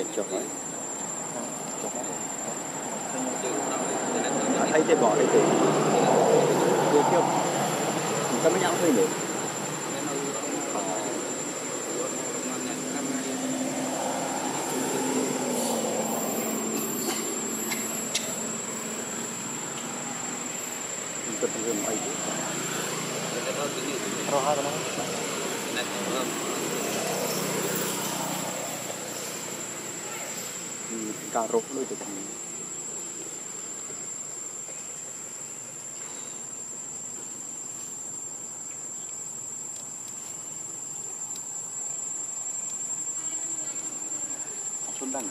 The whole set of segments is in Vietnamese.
chuyện cho hỏi thấy cái bỏ đấy thì được không mình có mấy nhau thôi nữa mình การรบด้วยจุดนี้ชนดัง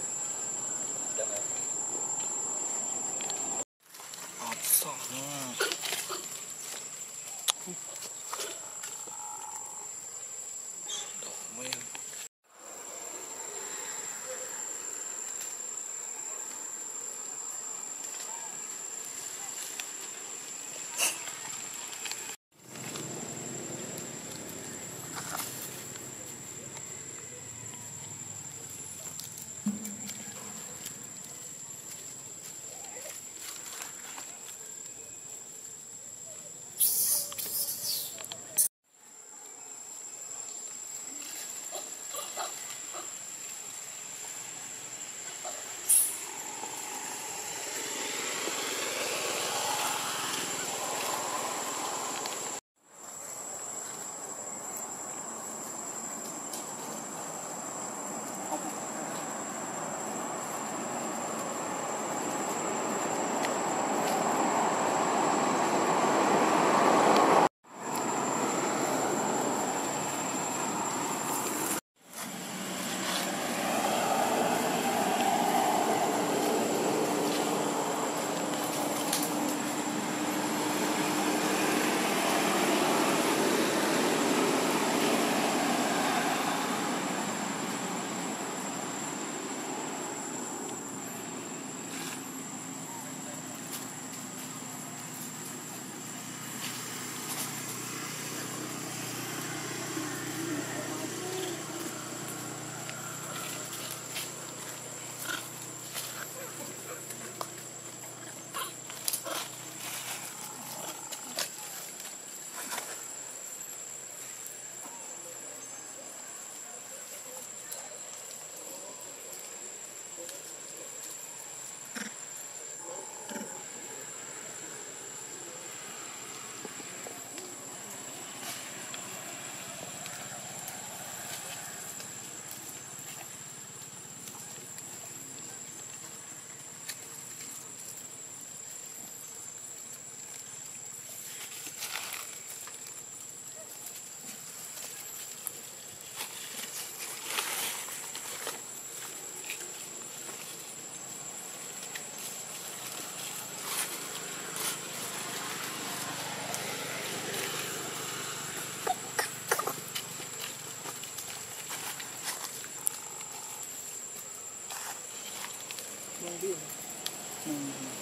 Mm-hmm.